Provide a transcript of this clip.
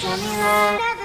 General.